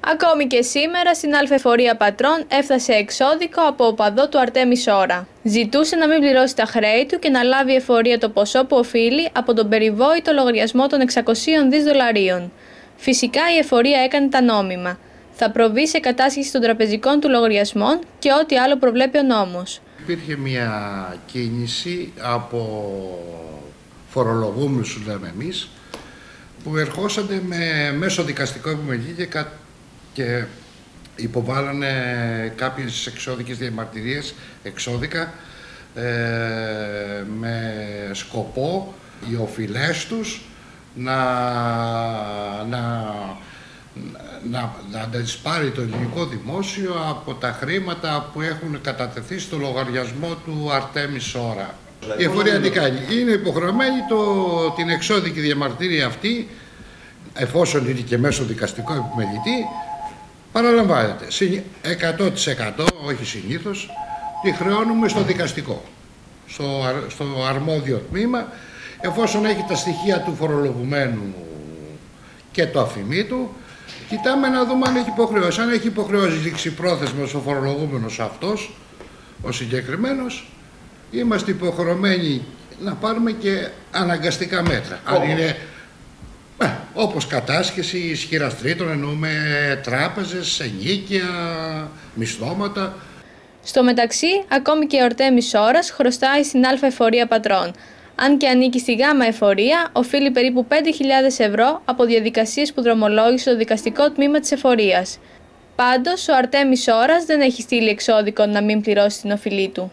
Ακόμη και σήμερα στην Αλφεφορία Πατρών έφτασε εξώδικο από οπαδό του Αρτέμι Σόρα. Ζητούσε να μην πληρώσει τα χρέη του και να λάβει εφορία το ποσό που οφείλει από τον περιβόητο λογαριασμό των 600 δις δολαρίων. Φυσικά η εφορία έκανε τα νόμιμα. Θα προβεί σε κατάσχεση των τραπεζικών του λογαριασμών και ό,τι άλλο προβλέπει ο νόμος. Υπήρχε μια κίνηση από φορολογούμενους, λέμε εμείς, που ερχόσατε με μέσω δικαστικό επιμελή και, και υποβάλλανε κάποιες εξώδικες διαμαρτυρίες, εξώδικα, ε, με σκοπό οι οφειλές τους να, να, να, να τις πάρει το ελληνικό δημόσιο από τα χρήματα που έχουν κατατεθεί στο λογαριασμό του Αρτέμις Σόρα. Η εφορία τι κάνει. Είναι υποχρεωμένη το, την εξώδικη διαμαρτύρια αυτή, εφόσον είναι και μέσω δικαστικού επιμελητή, παραλαμβάνεται. 100% όχι συνήθως, τη χρεώνουμε στο δικαστικό, στο, στο αρμόδιο τμήμα, εφόσον έχει τα στοιχεία του φορολογουμένου και το αφημί του, κοιτάμε να δούμε αν έχει υποχρεώσει. Αν έχει υποχρεώσει ληξιπρόθεσμος ο φορολογούμενος αυτός, ο συγκεκριμένος, είμαστε υποχρεωμένοι να πάρουμε και αναγκαστικά μέτρα. Αν είναι ε, όπως κατάσχεση ισχυρά τρίτων, εννοούμε τράπεζες, ενίκια, μισθώματα. Στο μεταξύ, ακόμη και ο Ορτέμις Ώρας χρωστάει στην Α Εφορία Πατρών. Αν και ανήκει στη Γάμα Εφορία, οφείλει περίπου 5.000 ευρώ από διαδικασίες που δρομολόγησε το δικαστικό τμήμα της Εφορίας. Πάντως, ο Αρτέμις Ώρας δεν έχει στείλει εξώδικο να μην πληρώσει την οφειλή του.